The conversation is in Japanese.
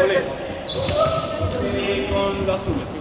俺、俺、出すんだ